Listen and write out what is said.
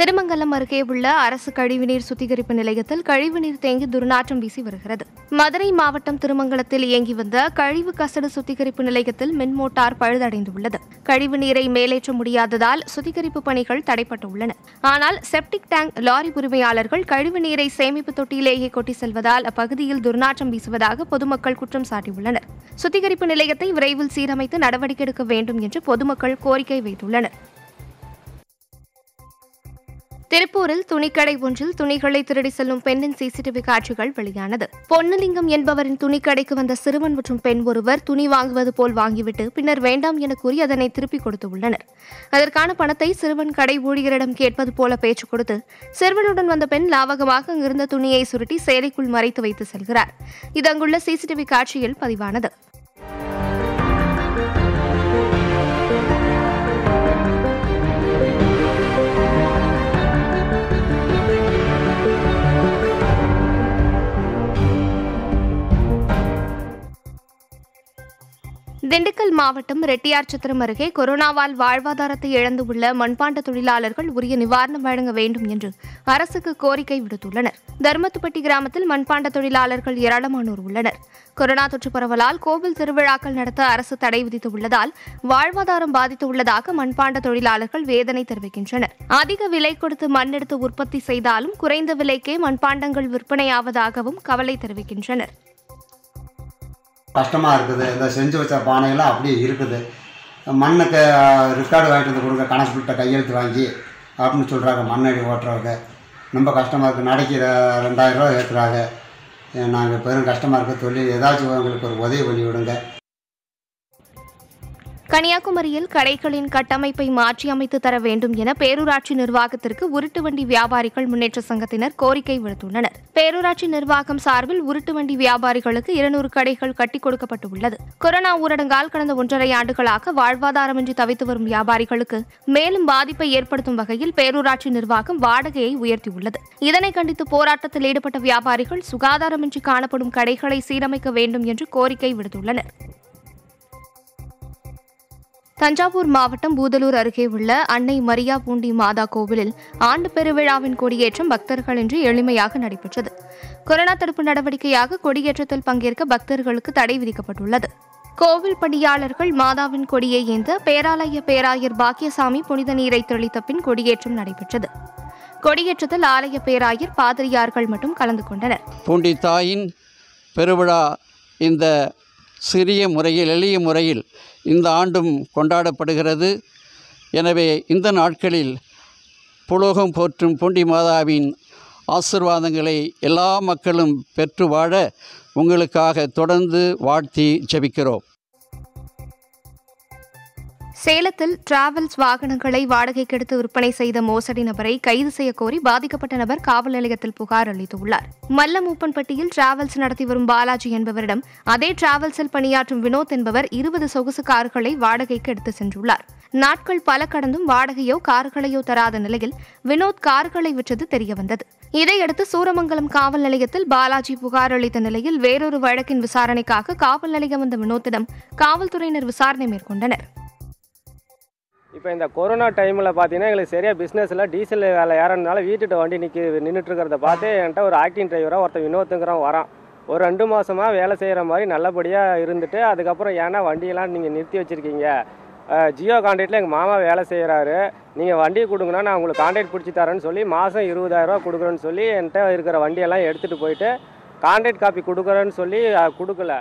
திருமங்கலம் அருகே உள்ள அரசு கழிவுநீர் சுத்திகரிப்பு நிலையத்தில் கழிவுநீர் தேங்கி துர்நாற்றம் வீசி வருகிறது. மதுரை மாவட்டம் திருமங்கலத்தில் இயங்கி வந்த கழிவு கசடு சுத்திகரிப்பு நிலையத்தில் மின் மோட்டார் பழுதடைந்துள்ளது கழிவுநீரை மேலேற்ற முடியாததால் சுத்திகரிப்பு பணிகள் தடைப்பட்டுள்ளன. ஆனால் செப்டிக் டேங்க் லாரி உரிமையாளர்கள் கழிவுநீரை சேமிப்பு தொட்டியிலேயே கொட்டி செல்வதால் அப்பகுதியில் துர்நாற்றம் வீசுவதாக பொதுமக்கள் குற்றம் சாட்டியுள்ளனர். சுத்திகரிப்பு நிலையத்தை விரைவில் சீரமைத்து நடவடிக்கை எடுக்க வேண்டும் என்று பொதுமக்கள் கோரிக்கை வைத்துள்ளனர். திருப்பூரில் துணிக்கடை ஒன்றில் துணிகளை திருடி செல்லும் பெண்ணின் சிசிடிவி காட்சிகள் வெளியானது. பொன்னலிங்கம் என்பவரின் துணிக்கடைக்கு வந்த சிறுவன் மற்றும் பெண் ஒருவர் துணி வாங்குவது போல் வாங்கிவிட்டு பின்னர் வேண்டாம் என கூறி அதனை திருப்பிக் கொடுத்துள்ளனர். அதற்கான பணத்தை சிறுவன் கடை ஊழியரிடம் கேட்பது போல பேச்சு கொடுத்து சிறுவனுடன் வந்த பெண் லாவகமாக அங்கிருந்த துணியை சுருட்டி சேலைக்குள் மறைத்து வைத்து செல்கிறார். இது அங்குள்ள சிசிடிவி காட்சியில் பதிவானது. திண்டுக்கல் மாவட்டம் ரெட்டியார்சத்திரம் அருகே கொரோனாவால் வாழ்வாதாரத்தை இழந்துள்ள மண்பாண்ட தொழிலாளர்கள் உரிய நிவாரணம் வழங்க வேண்டும் என்று அரசுக்கு கோரிக்கை விடுத்துள்ளனர். தர்மத்துப்பட்டி கிராமத்தில் மண்பாண்ட தொழிலாளர்கள் ஏராளமானோர் உள்ளனர். கொரோனா தொற்று பரவலால் கோவில் திருவிழாக்கள் நடத்த அரசு தடை விதித்துள்ளதால் வாழ்வாதாரம் பாதித்துள்ளதாக மண்பாண்ட தொழிலாளர்கள் வேதனை தெரிவிக்கின்றனர். அதிக விலை கொடுத்து மண் எடுத்து உற்பத்தி செய்தாலும் குறைந்த விலைக்கே மண்பாண்டங்கள் விற்பனையாவதாகவும் கவலை தெரிவிக்கின்றனர். கஷ்டமாக இருக்குது. இந்த செஞ்சு வச்ச பானையெல்லாம் அப்படியே இருக்குது. மண்ணுக்கு ரெக்கார்டு வாங்கிட்டு வந்து கொடுங்க. கணக்கு கையெழுத்து வாங்கி அப்படின்னு சொல்கிறாங்க மண்ணடி ஓட்டுறவங்க. ரொம்ப கஷ்டமாக இருக்குது நடைக்கு ரெண்டாயிரம் ரூபா ஏற்றுறாங்க நாங்கள் பெரும் கஷ்டமாக இருக்க. தொழில் ஏதாச்சும் எங்களுக்கு ஒரு உதவி பண்ணி விடுங்க கன்னியாகுமரியில் கடைகளின் கட்டமைப்பை மாற்றி அமைத்து தர வேண்டும் என பேரூராட்சி நிர்வாகத்திற்கு உருட்டு வண்டி வியாபாரிகள் முன்னேற்ற சங்கத்தினர் கோரிக்கை விடுத்துள்ளனர். பேரூராட்சி நிர்வாகம் சார்பில் உருட்டு வண்டி வியாபாரிகளுக்கு இருநூறு கடைகள் கட்டிக் கொடுக்கப்பட்டுள்ளது. கொரோனா ஊரடங்கால் கடந்த ஒன்றரை ஆண்டுகளாக வாழ்வாதாரமின்றி தவித்து வரும் வியாபாரிகளுக்கு மேலும் பாதிப்பை ஏற்படுத்தும் வகையில் பேரூராட்சி நிர்வாகம் வாடகையை உயர்த்தியுள்ளது. இதனை கண்டித்து போராட்டத்தில் ஈடுபட்ட வியாபாரிகள் சுகாதாரமின்றி காணப்படும் கடைகளை சீரமைக்க வேண்டும் என்று கோரிக்கை விடுத்துள்ளனர். தஞ்சாவூர் மாவட்டம் பூதலூர் அருகே உள்ள அன்னை மரியா பூண்டி மாதா கோவிலில் ஆண்டு பெருவிழாவின் கொடியேற்றம் பக்தர்களின்றி எளிமையாக நடைபெற்றது. கொரோனா தடுப்பு நடவடிக்கையாக கொடியேற்றத்தில் பங்கேற்க பக்தர்களுக்கு தடை விதிக்கப்பட்டுள்ளது. கோவில் பணியாளர்கள் மாதாவின் கொடியை ஏந்த பேராலய பேராயர் பாக்கியசாமி புனித நீரை தெளித்த பின் கொடியேற்றம் நடைபெற்றது. கொடியேற்றத்தில் ஆலய பேராயர் பாதிரியார்கள் மட்டும் கலந்து கொண்டனர். பூண்டி தாயின் பெருவிழா இந்த சிறிய முறையில் எளிய முறையில் இந்த ஆண்டும் கொண்டாடப்படுகிறது. எனவே இந்த நாட்களில் புலோகம் போற்றும் பூண்டி மாதாவின் ஆசிர்வாதங்களை எல்லா மக்களும் பெற்று வாழ உங்களுக்காக தொடர்ந்து வாழ்த்தி ஜெபிக்கிறோம். சேலத்தில் டிராவல்ஸ் வாகனங்களை வாடகைக்கு எடுத்து விற்பனை செய்த மோசடி நபரை கைது செய்யக்கோரி பாதிக்கப்பட்ட நபர் காவல் நிலையத்தில் புகார் அளித்துள்ளார். மல்லமூப்பன்பட்டியில் டிராவல்ஸ் நடத்தி வரும் பாலாஜி என்பவரிடம் அதே டிராவல்ஸில் பணியாற்றும் வினோத் என்பவர் இருபது சொகுசு கார்களை வாடகைக்கு எடுத்து சென்றுள்ளார். நாட்கள் பல கடந்தும் வாடகையோ கார்களையோ தராத நிலையில் வினோத் கார்களை விற்றது தெரியவந்தது. இதையடுத்து சூரமங்கலம் காவல் நிலையத்தில் பாலாஜி புகார் அளித்த நிலையில் வேறொரு வழக்கின் விசாரணைக்காக காவல் நிலையம் வந்த வினோத்திடம் காவல்துறையினர் விசாரணை மேற்கொண்டனர். இப்போ இந்த கொரோனா டைமில் பார்த்தீங்கன்னா எங்களுக்கு சரியாக பிஸ்னஸில் டீசல் வேலை ஏறனால வீட்டுட்டு வண்டி நிற்கி நின்றுட்டு இருக்கிறத பார்த்து என்கிட்ட ஒரு ஆக்டிங் டிரைவராக ஒருத்தன் வினோத்துங்கிறவன் வரான். ஒரு ரெண்டு மாதமாக வேலை செய்கிற மாதிரி நல்லபடியாக இருந்துட்டு அதுக்கப்புறம் ஏன்னா வண்டியெல்லாம் நீங்கள் நிறுத்தி வச்சுருக்கீங்க. ஜியோ கான்ட்ராக்டில் எங்கள் மாமா வேலை செய்கிறாரு நீங்கள் வண்டி கொடுங்கன்னா நான் உங்களுக்கு கான்ட்ராக்ட் பிடிச்சி தரேன்னு சொல்லி மாதம் இருபதாயிரரூவா கொடுக்குறேன்னு சொல்லி என்கிட்ட இருக்கிற வண்டியெல்லாம் எடுத்துகிட்டு போயிட்டு கான்ட்ராக்ட் காப்பி கொடுக்குறேன்னு சொல்லி கொடுக்கல.